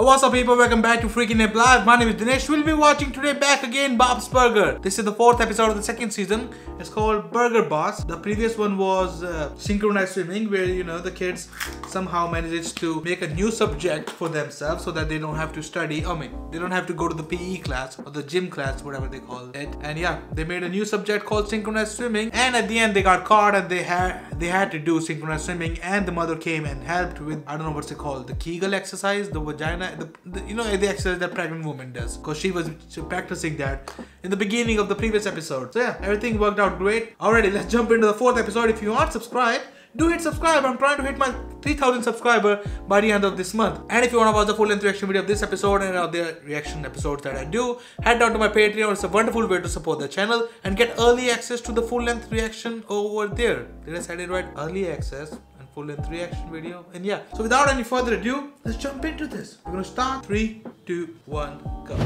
What's up people, welcome back to FreaKinApe Live. My name is Dinesh. We'll be watching today back again Bob's Burger. This is the fourth episode of the second season. It's called Burger Boss. The previous one was uh, synchronized swimming where you know the kids somehow managed to make a new subject for themselves so that they don't have to study. I mean, they don't have to go to the PE class or the gym class, whatever they call it. And yeah, they made a new subject called synchronized swimming and at the end they got caught and they had they had to do synchronized swimming and the mother came and helped with I don't know what's it called, the Kegel exercise, the vagina the, the, you know the exercise that pregnant woman does because she was practicing that in the beginning of the previous episode. So yeah everything worked out great. Alrighty let's jump into the fourth episode. If you aren't subscribed do hit subscribe. I'm trying to hit my 3000 subscriber by the end of this month. And if you want to watch the full length reaction video of this episode and other reaction episodes that i do head down to my patreon. It's a wonderful way to support the channel and get early access to the full length reaction over there. Did i say it right? Early access full length reaction video. And yeah, so without any further ado, let's jump into this. We're gonna start. Three, two, one, go.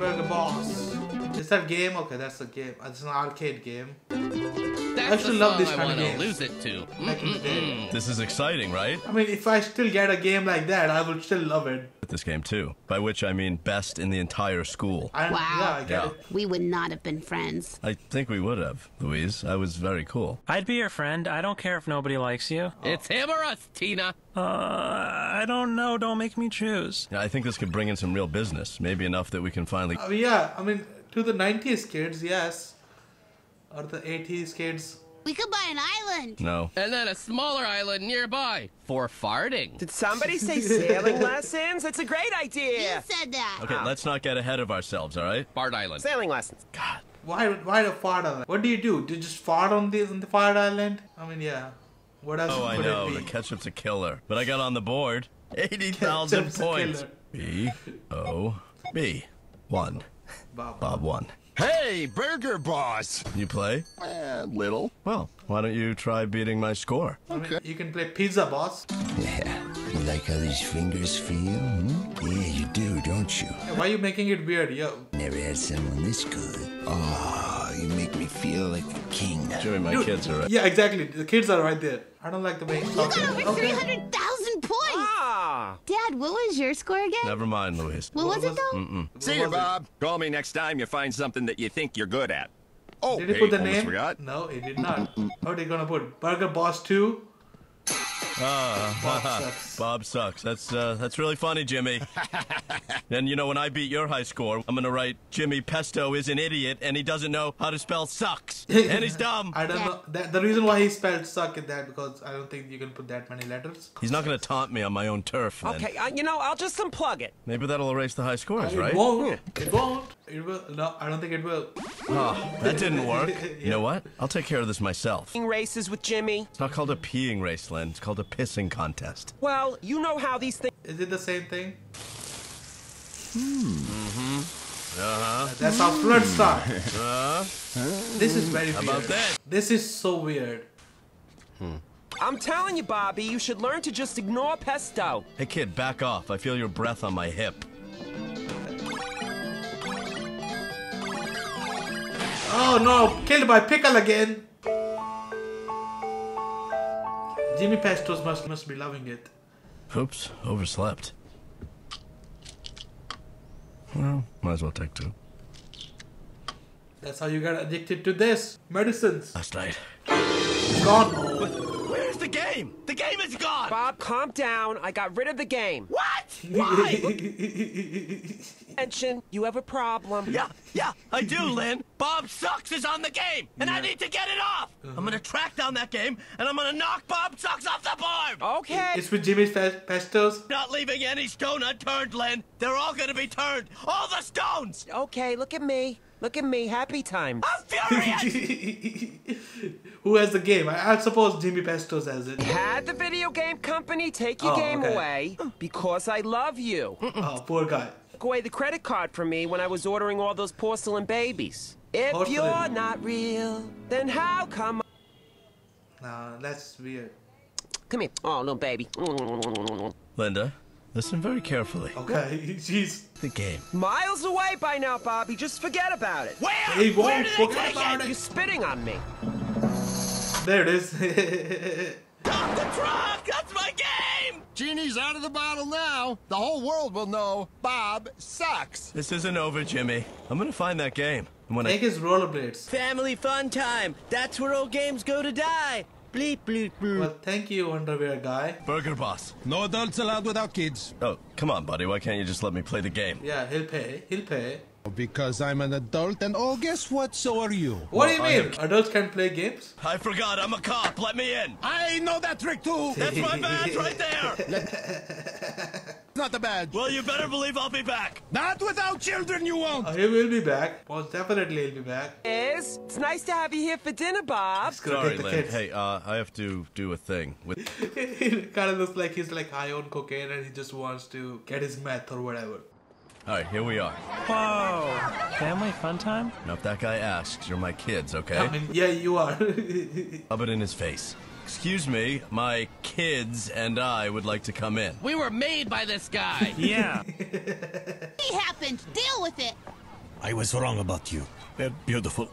Burger Boss. Is that game? Okay, that's a game. It's an arcade game. That's I actually love this I kind of wanna lose it to. Back in the. This is exciting, right? I mean, if I still get a game like that, I would still love it. This game too. By which I mean best in the entire school. I, Wow. Yeah, I get Yeah. it. We would not have been friends. I think we would have, Louise. I was very cool. I'd be your friend. I don't care if nobody likes you. It's him or us, Tina. Uh, I don't know. Don't make me choose. Yeah, I think this could bring in some real business. Maybe enough that we can finally. I mean, yeah, I mean, to the 90s kids, yes. Or the 80s kids. We could buy an island. No. And then a smaller island nearby for farting. Did somebody say sailing lessons? That's a great idea. You said that. Okay, let's not get ahead of ourselves, all right? Fart Island. Sailing lessons. God. Why, why the fart island? What do you do? Do you just fart on the, on the fart island? I mean, yeah. What else Oh, I know. it The ketchup's a killer. But I got on the board 80,000 points. killer. B O B. One. Bob. Bob one. Hey, Burger Boss! You play? Eh, little. Well, why don't you try beating my score? I mean, you can play pizza boss. Yeah. You like how these fingers feel? Hmm? Yeah, you do, don't you? Why are you making it weird? Yo. Never had someone this good. Oh, you make me feel like a king. Jimmy, my Dude, kids are right. Yeah, exactly. The kids are right there. I don't like the way he's You got talking. over Okay. 300,000 points. Dad, what was your score again? Never mind, Louise. What was What it though? What See you, was it? Bob. Call me next time you find something that you think you're good at. Oh, Did he hey, put the almost name? forgot. No, it did not. How are they gonna put? Burger Boss 2? Bob sucks. Bob sucks. That's uh, that's really funny, Jimmy. and you know, when I beat your high score, I'm gonna write Jimmy Pesto is an idiot and he doesn't know how to spell sucks and he's dumb. I don't know. That, the reason why he spelled suck is that because I don't think you can put that many letters. He's not gonna taunt me on my own turf. Then. Okay, uh, you know, I'll just unplug it. Maybe that'll erase the high scores, It right? won't. It won't. It will. No, I don't think it will. That didn't work. You know what? I'll take care of this myself. Races with Jimmy. It's not called a peeing race, Lin. It's called a pissing contest. Well, you know how these things. Is it the same thing? Hmm. Mm -hmm. Uh-huh. That's how floods start. This is very How weird. about that? This is so weird. Hmm. I'm telling you, Bobby, you should learn to just ignore pesto. Hey kid, back off. I feel your breath on my hip. Oh no! Killed by pickle again. Jimmy Pestos must must be loving it. Oops, overslept. Well, might as well take two. That's how you got addicted to this medicines. Last night. Gone. The game? The game is gone! Bob, calm down. I got rid of the game. What? Why? Mention you have a problem. yeah, yeah, I do, Lin. Bob Sucks is on the game, and I need to get it off. I'm gonna uh-huh. track down that game, and I'm gonna knock Bob Sucks off the board. Okay. it's with Jimmy Pe- Pestos. Not leaving any stone unturned, Lin. They're all gonna be turned. All the stones. Okay, look at me. Look at me. Happy times. I'm furious. Who has the game? I, I suppose Jimmy Pestos has it. Had the video game company take your Oh, game okay. away because I love you. Oh, poor guy. Took away the credit card from me when I was ordering all those porcelain babies. If Porcelain. you're not real, then how come? Nah, that's weird. Come here. Oh, little baby. Linda, listen very carefully. Okay, jeez. The game. Miles away by now, Bobby. Just forget about it. Where? He won't forget about You're spitting on me. There it is. Stop the truck! That's my game! Genie's out of the bottle now. The whole world will know Bob sucks. This isn't over, Jimmy. I'm gonna find that game. And when I Take his rollerblades. Family fun time. That's where old games go to die. Bleep, bleep, bleep. Well, thank you, underwear guy. Burger Boss. No adults allowed without kids. Oh, come on, buddy. Why can't you just let me play the game? Yeah, he'll pay. He'll pay. Because I'm an adult, and oh, guess what? So are you. What do you Well, I mean? Adults can play games? I forgot. I'm a cop. Let me in. I know that trick too. That's my badge right there. It's not the badge. Well, you better believe I'll be back. Not without children, you won't. Oh, he will be back. Most definitely he'll be back. Is it's nice to have you here for dinner, Bob. He's gonna Sorry, take Lin. kids. Hey, uh, I have to do a thing with. it kind of looks like he's like high on cocaine and he just wants to get his meth or whatever. All right, here we are. Whoa. Family fun time? Now, if that guy asks, you're my kids, okay? I mean, yeah, you are. Rub it in his face. Excuse me, my kids and I would like to come in. We were made by this guy. Yeah. It happened. Deal with it. I was wrong about you. They're beautiful.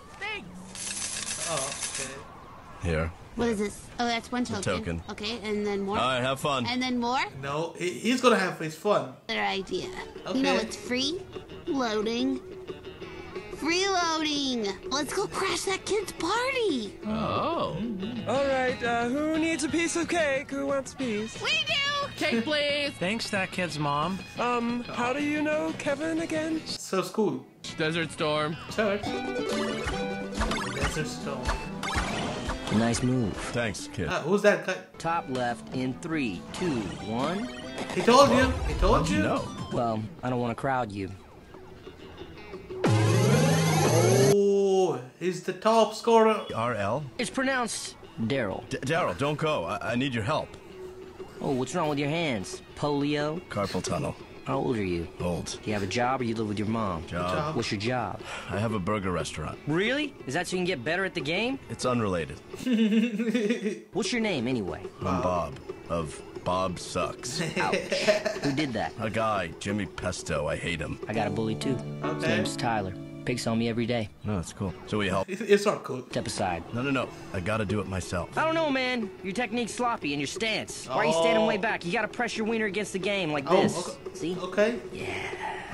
oh, okay. Here. What is this? Oh, that's one token. token. Okay, and then more. All right, have fun. And then more. No, he's gonna have his fun. Other idea. You know it's free. Loading. Freeloading. Let's go crash that kid's party. Oh. All right, uh, who needs a piece of cake? Who wants a piece? We do. Cake, please. Thanks, that kid's mom. Um, how do you know Kevin again? So school, Desert Storm. church, desert stone. Nice move. Thanks, kid. Ah, who's that guy? Top left in three, two, one. He told you. He told you No. Well, I don't want to crowd you. Oh, he's the top scorer. RL? It's pronounced Daryl. Daryl, don't go. I-, I need your help. Oh, what's wrong with your hands? Polio? Carpal tunnel. How old are you? Old. Do you have a job or you live with your mom? Job. What's your job? I have a burger restaurant. Really? Is that so you can get better at the game? It's unrelated. What's your name anyway? I'm Bob of Bob Sucks. Ouch. Who did that? A guy, Jimmy Pesto. I hate him. I got a bully too. His name's Tyler. Picks on me every day. No, that's cool. So we help. It's, it's not cool. Step aside. No, no, no. I gotta do it myself. I don't know, man. Your technique's sloppy and your stance. Why are you standing way back? You gotta press your wiener against the game like Oh, this. okay. See? Okay. Yeah.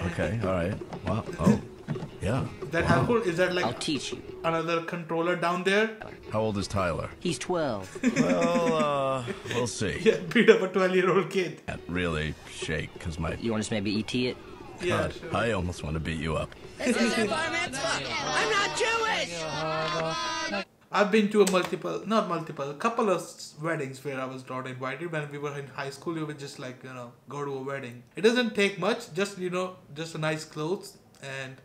Okay, all right. Wow. Oh, yeah. Is that helpful? Is that like I'll teach you. another controller down there? How old is Tyler? He's 12. Well, uh, we'll see. Yeah, beat up a 12 year old kid. Can't really shake because my. You want us maybe ET it? Yeah, God, sure. I almost want to beat you up. This isn't bar mitzvah. I'm not Jewish. I've been to a multiple, not multiple, a couple of weddings where I was not invited. When we were in high school, you would just like, you know, go to a wedding. It doesn't take much, just, you know, just a nice clothes and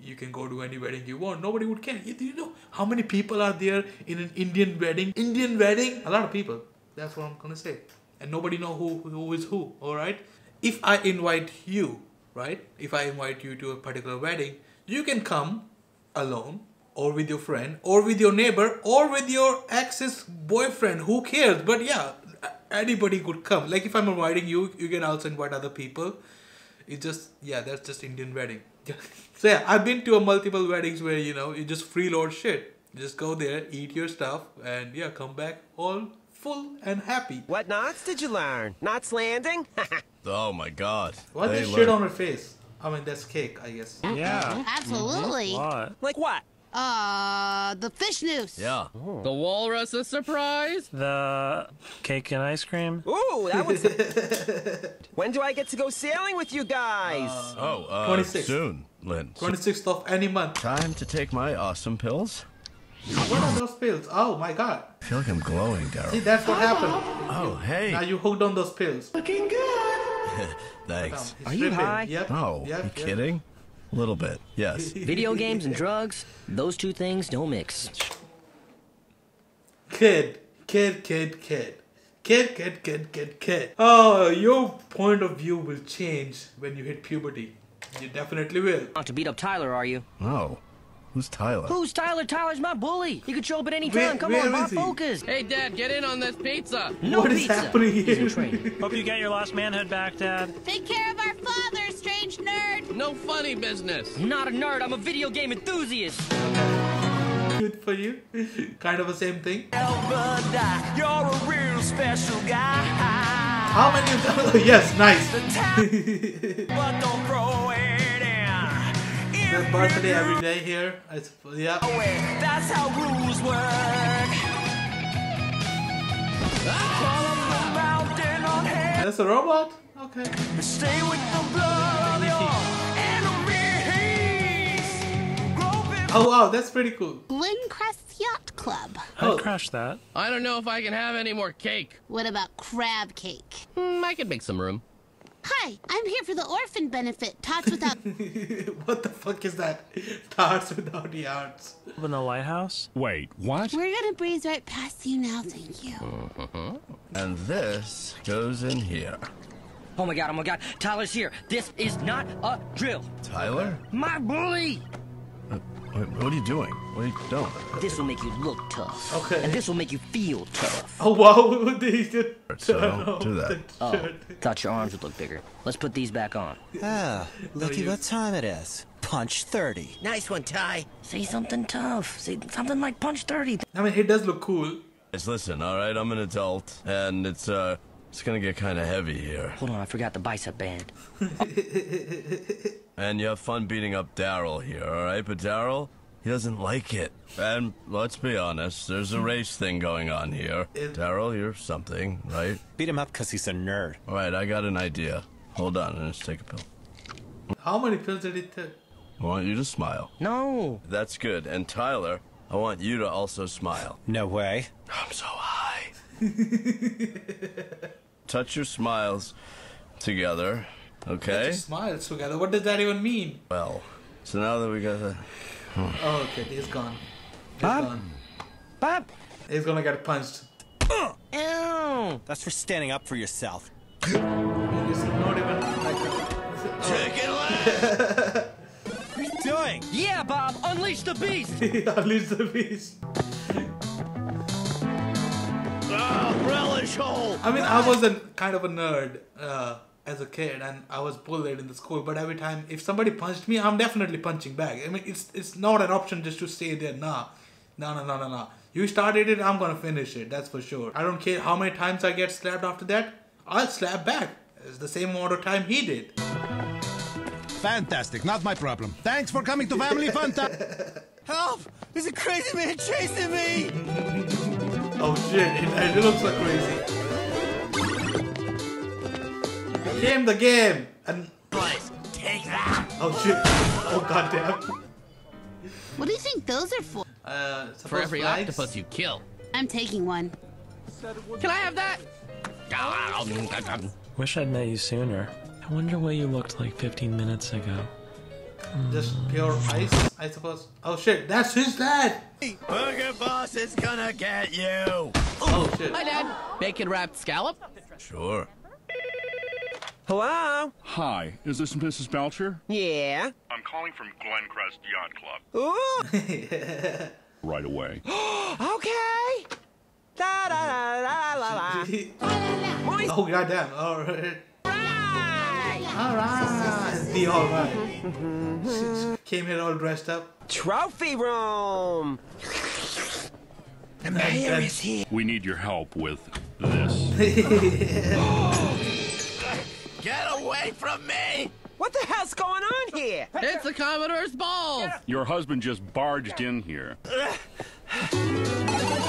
you can go to any wedding you want. Nobody would care. You, you know how many people are there in an Indian wedding? Indian wedding? A lot of people. That's what I'm gonna say. And nobody know who who is who, alright? If I invite you, right? If I invite you to a particular wedding, you can come alone or with your friend or with your neighbor or with your ex's boyfriend. Who cares? But yeah anybody could come. Like if i'm inviting you you can also invite other people. It's just yeah that's just indian wedding. So yeah i've been to a multiple weddings where you know you just freeload shit. Just go there eat your stuff and yeah come back all full and happy. What knots did you learn? Knots landing? Oh my God. why They this learn- shit on her face i mean that's cake i guess Yeah. Absolutely. What? like what? Uh, the fish noose. Yeah. The walrus a surprise? The cake and ice cream? Ooh, that was. when do I get to go sailing with you guys? Oh, uh, 26. soon, Lin. 26th of any month time to take my awesome pills. what are those pills oh my god I feel like I'm glowing, Daryl. see that's what happened Oh, hey. now you hooked on those pills Thanks. Are you high? Yep. Oh, yep, you yep. kidding? A little bit. Yes. Video games and drugs, those two things don't mix. Kid, kid, kid, kid. Kid, kid, kid, kid, kid. Oh, your point of view will change when you hit puberty. You definitely will. Not to beat up Tyler, are you? Oh, who's Tyler? Who's Tyler? Tyler's my bully. He could show up at any Where- time. Come where on, Bob, he? focus. Hey, Dad, get in on this pizza. No What is pizza. happening He's in here? Hope you got your lost manhood back, Dad. Take care of our father, strange nerd. No funny business. Not a nerd. I'm a video game enthusiast. Good for you. kind of the same thing. You're a real special guy. How many of them? yes, nice. But don't throw it in. The birthday every day here. I suppose. Yeah. That's how rules work. Climb the mountain on hand. That's a robot. Okay. Stay with the blood of your enemies. Oh wow, that's pretty cool. Glencrest Yacht Club. I'd Oh. crash that. I don't know if I can have any more cake. What about crab cake? Hmm, I could make some room. Hi, I'm here for the orphan benefit. Tots without. what the fuck is that? Tarts without yards. In the lighthouse? Wait, what? We're gonna breeze right past you now, thank you. Uh-huh. And this goes in here. Oh my god, oh my god. Tyler's here. This is not a drill. Tyler? My bully! What, what are you doing? What are you doing? This will make you look tough. Okay. And this will make you feel tough. Oh wow, they just So, turn don't do that. Oh, thought your arms would look bigger. Let's put these back on. Ah, looky what time it is. Punch 30. Nice one, Ty. Say something tough. Say something like punch 30. I mean, he does look cool. Guys, listen, all right? I'm an adult, and it's uh, it's gonna get kind of heavy here. Hold on, I forgot the bicep band. And you have fun beating up Daryl here, all right? But Daryl, he doesn't like it. And let's be honest, there's a race thing going on here. Daryl, you're something, right? Beat him up because he's a nerd. All right, I got an idea. Hold on, let's take a pill. How many pills did he take? I want you to smile. No. That's good. And Tyler, I want you to also smile. No way. I'm so high. Touch your smiles together, okay? Just smiles together. What does that even mean? Well, so now that we got the. Oh, okay, he's gone. He's Bob? gone. Bob. He's gonna get punched. Ew. That's for standing up for yourself. He's not even like. A... What are you doing? Yeah, Bob. Unleash the beast. Unleash the beast. relish hole! I mean, I was a kind of a nerd uh, as a kid, and I was bullied in the school. But every time, if somebody punched me, I'm definitely punching back. I mean, it's it's not an option just to stay there. Nah, no, no, no, no, no. You started it, I'm gonna finish it. That's for sure. I don't care how many times I get slapped after that. I'll slap back. It's the same amount of time he did. Fantastic, not my problem. Thanks for coming to Family Fun Time. Help! There's a crazy man chasing me! Oh shit! It, it looks so crazy. Game the game and. boys, Take that! Oh shit! Oh goddamn! What do you think those are for? Uh, For every flags? octopus you kill. I'm taking one. Can I have that? Wish I'd met you sooner. I wonder what you looked like 15 minutes ago. Just pure ice, I suppose. Oh shit, that's his dad! Burger Boss is gonna get you! Oh shit. Hi, Dad. Bacon wrapped scallop? Sure. Hello? Hi, is this Mrs. Belcher? Yeah? I'm calling from Glencrest Yacht Club. Ooh. Right away. okay. Da da da da la la. Oh goddamn, alright. Alright. The alright. Mm-hmm. Came here all dressed up. Trophy room. The mayor is here. We need your help with this. the hell's going on here? It's the Commodore's ball. Your husband just barged in here.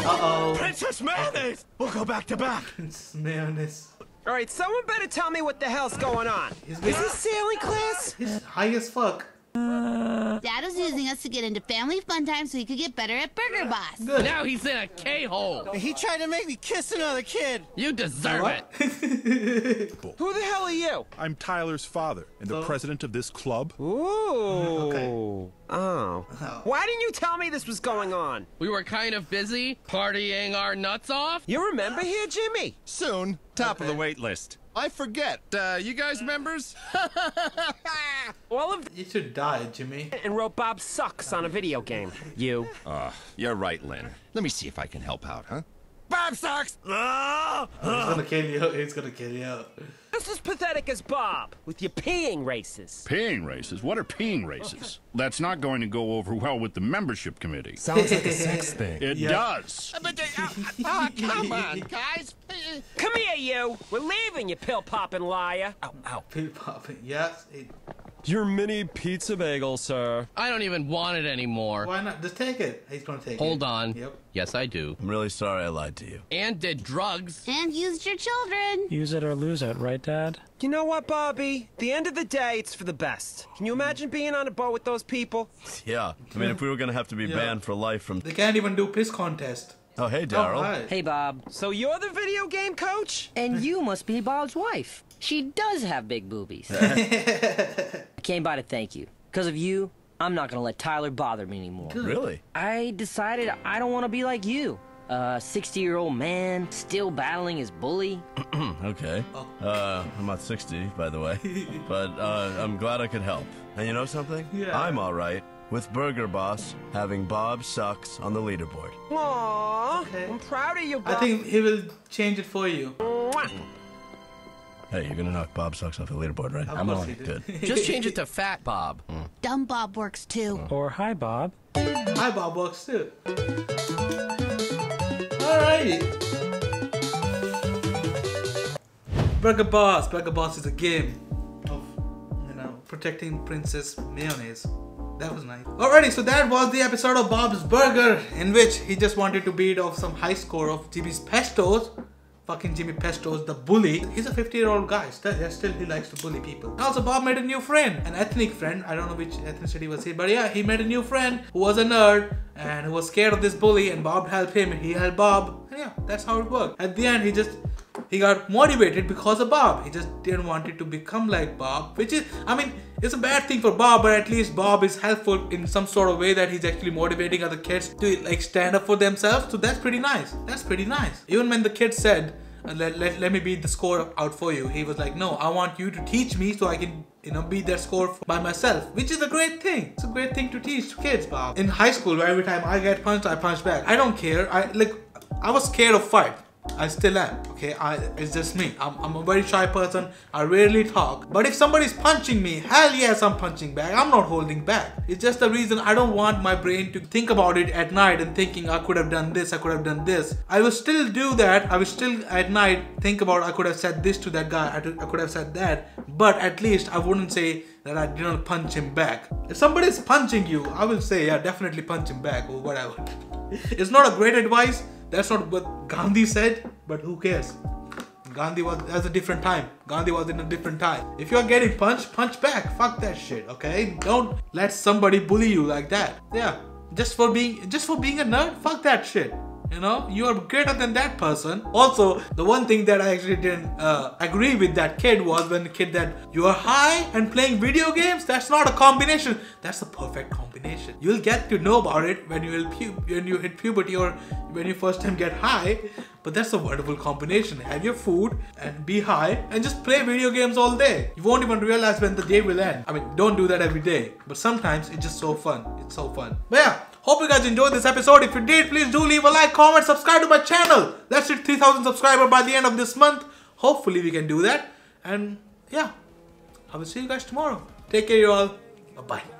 Uh-oh. Princess Mayonnaise! We'll go back to back. Princess mayonnaise. All right, someone better tell me what the hell's going on. Is this sailing class? He's high as fuck. Dad was using us to get into family fun time so he could get better at Burger Boss. Good. Now he's in a K-hole. He tried to make me kiss another kid! You deserve What? it. Who the hell are you? I'm Tyler's father and the So- president of this club. Ooh. Okay. Oh. Why didn't you tell me this was going on? We were kind of busy partying our nuts off. You remember here, Jimmy? Soon, top of the wait list. I forget. Uh, you guys members? All of You should die, Jimmy. and wrote Bob sucks on a video game. You. Uh, you're right, Lin. Let me see if I can help out, huh? Bob sucks! Ah! He's gonna kill you. He's gonna kill you. Just as pathetic as Bob, with your peeing races. Peeing races? What are peeing races? That's not going to go over well with the membership committee. Sounds like a sex thing. It Yeah. does. But, uh, uh, come on, guys. Come here, you! We're leaving, you pill popping liar! Ow, ow. Pill popping. Yes. It, Your mini pizza bagel, sir. I don't even want it anymore. why not? Just take it. He's gonna take it. Hold on. Yep. Yes, I do. I'm really sorry I lied to you. And did drugs. And used your children. Use it or lose it, right, Dad? You know what, Bobby? The end of the day, it's for the best. Can you imagine being on a boat with those people? Yeah. I mean, if we were gonna have to be Yeah. banned for life from. They can't even do piss contest. Oh, hey, Oh, Daryl. hi. Hey, Bob. So you're the video game coach? And you must be Bob's wife. She does have big boobies. I came by to thank you. Because of you, I'm not going to let Tyler bother me anymore. Really? I decided I don't want to be like you. A 60 year old man still battling his bully. Okay. Uh, I'm not 60, by the way. but uh, I'm glad I could help. And you know something? Yeah. I'm all right with Burger Boss having Bob Sucks on the leaderboard. Aww, Okay. I'm proud of you, Bob. I think he will change it for you. Mwah. Hey, you're gonna knock Bob Sucks off the leaderboard, right? Of I'm course on. he did. Good. Just change it to Fat Bob. Hmm. Dumb Bob works too. Hmm. Or hi, Bob. Hi, Bob works too. Alrighty. Burger Boss. Burger Boss is a game of, you know, protecting Princess Mayonnaise. That was nice. Alrighty, so that was the episode of Bob's Burger in which he just wanted to beat off some high score of Jimmy's Pestos. Fucking Jimmy Pestos, the bully. He's a 50 year old guy. Still, still he likes to bully people. Also, Bob made a new friend, an ethnic friend. I don't know which ethnicity was he, but yeah, he made a new friend who was a nerd and who was scared of this bully. And Bob helped him, he helped Bob. And yeah, that's how it worked. At the end, he just he got motivated because of Bob. He just didn't want it to become like Bob, which is, I mean, it's a bad thing for Bob, but at least Bob is helpful in some sort of way that he's actually motivating other kids to like stand up for themselves. So that's pretty nice. That's pretty nice. Even when the kid said, uh, let, let, let me beat the score out for you, he was like, no, I want you to teach me so I can, you know, beat that score by myself, which is a great thing. It's a great thing to teach kids, Bob. In high school, every time I get punched, I punch back. I don't care. I like, I was scared of fight. I still am. Okay, I it's just me. I'm, I'm a very shy person. I rarely talk. But if somebody's punching me, hell yes, I'm punching back. I'm not holding back. It's just the reason I don't want my brain to think about it at night and thinking I could have done this, I could have done this. I will still do that. I will still at night think about I could have said this to that guy. I, could- I could have said that. But at least I wouldn't say that I did not punch him back. If somebody's punching you, I will say yeah, definitely punch him back or whatever. it's not a great advice. That's not what Gandhi said, but who cares? Gandhi was that's a different time. Gandhi was in a different time. If you're getting punched, punch back. Fuck that shit, okay? Don't let somebody bully you like that. Yeah. Just for being just for being a nerd, fuck that shit. You know, you are greater than that person. Also, the one thing that I actually didn't uh, agree with that kid was when the kid that you are high and playing video games. That's not a combination. That's the perfect combination. You'll get to know about it when you when you hit puberty or when you first time get high. But that's a wonderful combination. Have your food and be high and just play video games all day. You won't even realize when the day will end. I mean, don't do that every day, but sometimes it's just so fun. It's so fun. But yeah. Hope you guys enjoyed this episode. If you did, please do leave a like, comment, subscribe to my channel. Let's hit 3000 subscribers by the end of this month. Hopefully, we can do that. And yeah, I will see you guys tomorrow. Take care, you all. Bye bye.